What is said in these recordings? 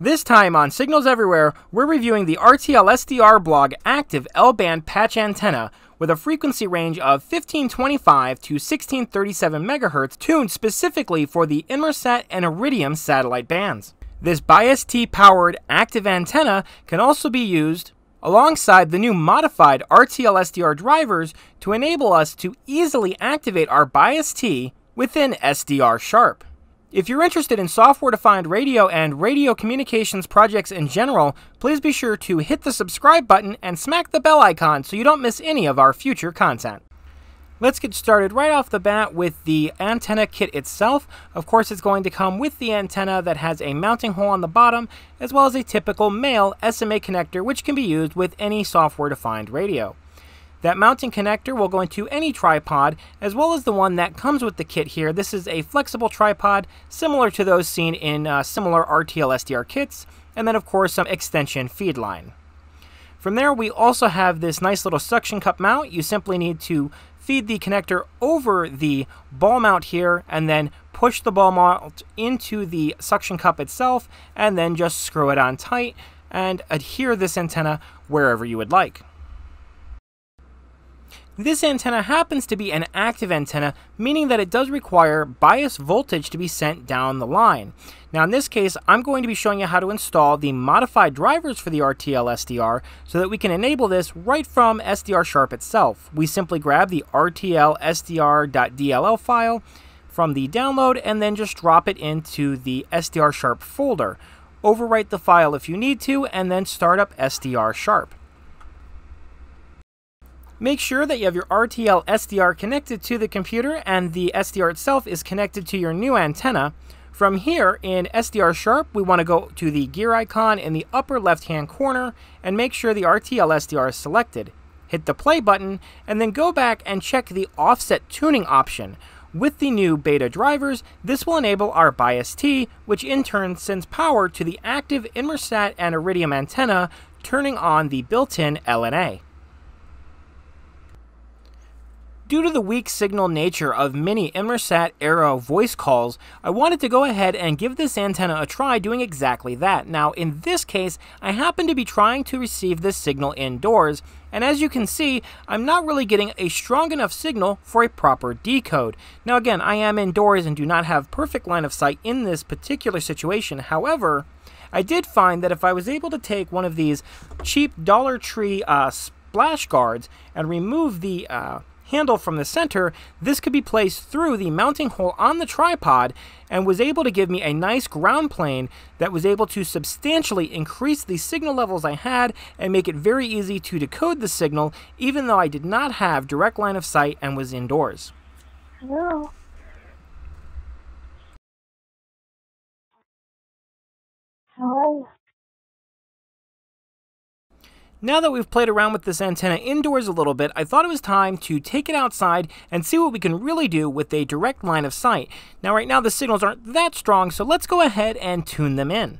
This time on Signals Everywhere, we're reviewing the RTL SDR blog active L-band patch antenna with a frequency range of 1525 to 1637 MHz tuned specifically for the Inmarsat and Iridium satellite bands. This BIAS-T powered active antenna can also be used alongside the new modified RTL SDR drivers to enable us to easily activate our BIAS-T within SDR Sharp. If you're interested in software defined radio and radio communications projects in general, please be sure to hit the subscribe button and smack the bell icon so you don't miss any of our future content. Let's get started right off the bat with the antenna kit itself. Of course, it's going to come with the antenna that has a mounting hole on the bottom, as well as a typical male SMA connector, which can be used with any software defined radio. That mounting connector will go into any tripod, as well as the one that comes with the kit here. This is a flexible tripod, similar to those seen in uh, similar RTL SDR kits, and then of course some extension feed line. From there, we also have this nice little suction cup mount. You simply need to feed the connector over the ball mount here, and then push the ball mount into the suction cup itself, and then just screw it on tight and adhere this antenna wherever you would like. This antenna happens to be an active antenna, meaning that it does require bias voltage to be sent down the line. Now in this case, I'm going to be showing you how to install the modified drivers for the RTL SDR so that we can enable this right from SDR Sharp itself. We simply grab the RTL SDR.dll file from the download and then just drop it into the SDR Sharp folder. Overwrite the file if you need to and then start up SDR Sharp. Make sure that you have your RTL SDR connected to the computer and the SDR itself is connected to your new antenna. From here in SDR Sharp, we want to go to the gear icon in the upper left hand corner and make sure the RTL SDR is selected. Hit the play button and then go back and check the offset tuning option. With the new beta drivers, this will enable our BIAS-T, which in turn sends power to the active Inmarsat and Iridium antenna, turning on the built-in LNA. Due to the weak signal nature of many Inmarsat Aero voice calls, I wanted to go ahead and give this antenna a try doing exactly that. Now, in this case, I happen to be trying to receive this signal indoors, and as you can see, I'm not really getting a strong enough signal for a proper decode. Now again, I am indoors and do not have perfect line of sight in this particular situation. However, I did find that if I was able to take one of these cheap Dollar Tree uh, splash guards and remove the uh, handle from the center, this could be placed through the mounting hole on the tripod and was able to give me a nice ground plane that was able to substantially increase the signal levels I had and make it very easy to decode the signal even though I did not have direct line of sight and was indoors. Hello. Hello. Now that we've played around with this antenna indoors a little bit, I thought it was time to take it outside and see what we can really do with a direct line of sight. Now right now the signals aren't that strong, so let's go ahead and tune them in.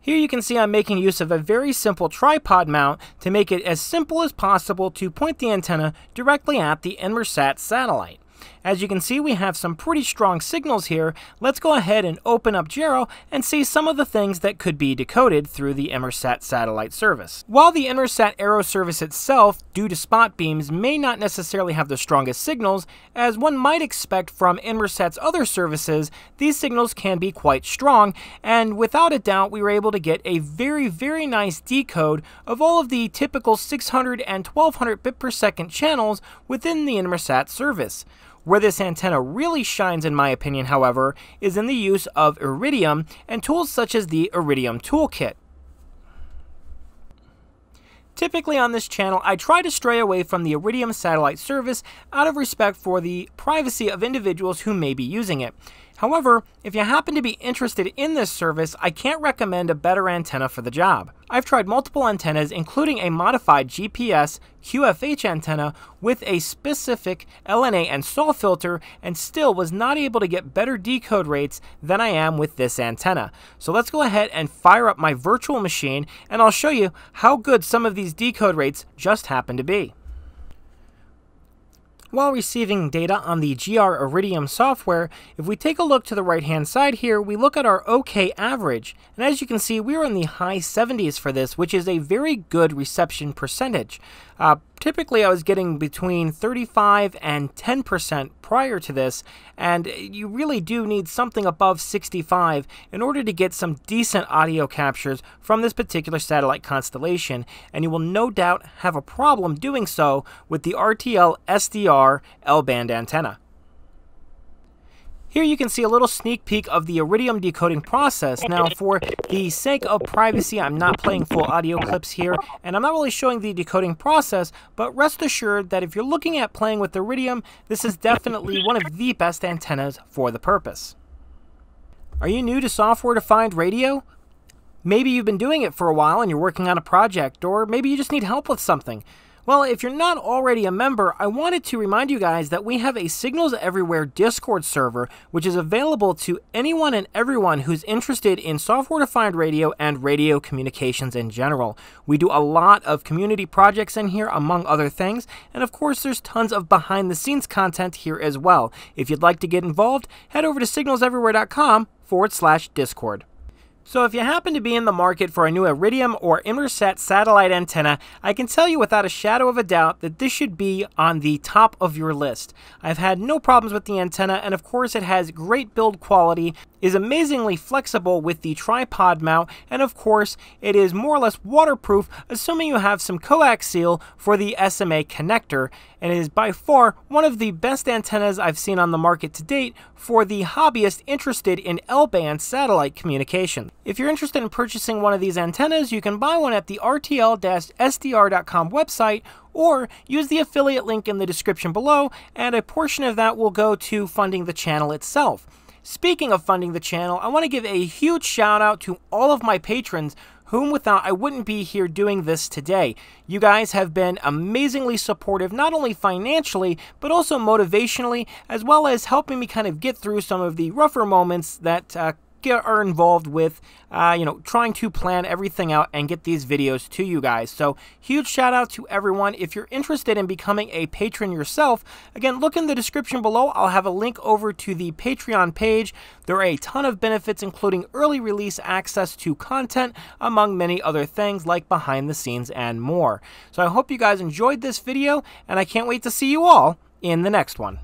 Here you can see I'm making use of a very simple tripod mount to make it as simple as possible to point the antenna directly at the Inmarsat satellite. As you can see, we have some pretty strong signals here. Let's go ahead and open up JAERO and see some of the things that could be decoded through the Inmarsat satellite service. While the Inmarsat Aero service itself, due to spot beams, may not necessarily have the strongest signals, as one might expect from Inmarsat's other services, these signals can be quite strong, and without a doubt, we were able to get a very, very nice decode of all of the typical 600 and 1200 bit per second channels within the Inmarsat service. Where this antenna really shines, in my opinion, however, is in the use of Iridium and tools such as the Iridium Toolkit. Typically on this channel, I try to stray away from the Iridium satellite service out of respect for the privacy of individuals who may be using it. However, if you happen to be interested in this service, I can't recommend a better antenna for the job. I've tried multiple antennas, including a modified GPS QFH antenna with a specific LNA and SAW filter, and still was not able to get better decode rates than I am with this antenna. So let's go ahead and fire up my virtual machine, and I'll show you how good some of these decode rates just happen to be. While receiving data on the GR Iridium software, if we take a look to the right hand side here, we look at our OK average. And as you can see, we are in the high 70s for this, which is a very good reception percentage. Uh, typically, I was getting between 35 and 10% prior to this, and you really do need something above 65 in order to get some decent audio captures from this particular satellite constellation, and you will no doubt have a problem doing so with the RTL SDR L-band antenna. Here you can see a little sneak peek of the Iridium decoding process. Now, for the sake of privacy, I'm not playing full audio clips here, and I'm not really showing the decoding process, but rest assured that if you're looking at playing with Iridium, this is definitely one of the best antennas for the purpose. Are you new to software-defined radio? Maybe you've been doing it for a while and you're working on a project, or maybe you just need help with something. Well, if you're not already a member, I wanted to remind you guys that we have a Signals Everywhere Discord server, which is available to anyone and everyone who's interested in software defined radio and radio communications in general. We do a lot of community projects in here, among other things, and of course, there's tons of behind the scenes content here as well. If you'd like to get involved, head over to signalseverywhere.com forward slash Discord. So if you happen to be in the market for a new Iridium or Inmarsat satellite antenna, I can tell you without a shadow of a doubt that this should be on the top of your list. I've had no problems with the antenna, and of course it has great build quality, is amazingly flexible with the tripod mount, and of course it is more or less waterproof, assuming you have some coaxial for the SMA connector, and it is by far one of the best antennas I've seen on the market to date for the hobbyist interested in L-band satellite communication. If you're interested in purchasing one of these antennas, you can buy one at the rtl-sdr.com website or use the affiliate link in the description below, and a portion of that will go to funding the channel itself. Speaking of funding the channel, I want to give a huge shout out to all of my patrons whom without I wouldn't be here doing this today. You guys have been amazingly supportive, not only financially, but also motivationally, as well as helping me kind of get through some of the rougher moments that uh, are involved with, uh, you know, trying to plan everything out and get these videos to you guys. So, huge shout out to everyone. If you're interested in becoming a patron yourself, again, look in the description below. I'll have a link over to the Patreon page. There are a ton of benefits, including early release access to content, among many other things like behind the scenes and more. So, I hope you guys enjoyed this video, and I can't wait to see you all in the next one.